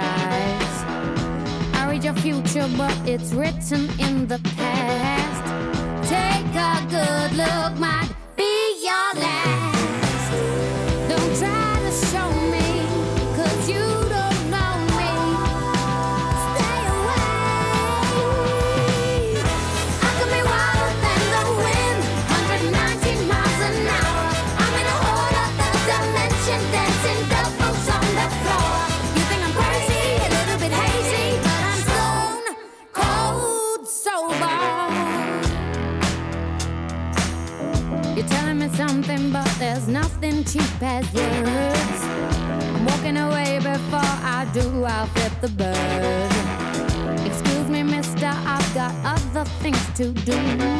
I read your future, but it's written in the past. Take a good look, my. something, but there's nothing cheap as words. I'm walking away before I do, I'll flip the bird. Excuse me, mister, I've got other things to do.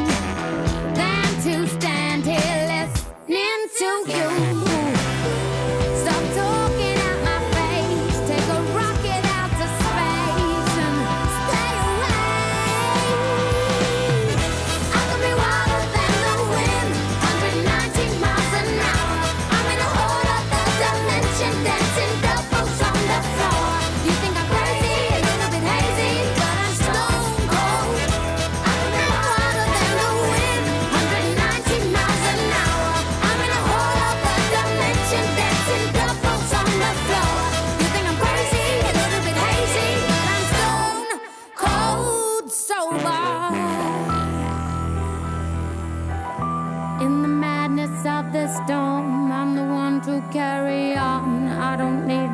storm. I'm the one to carry on. I don't need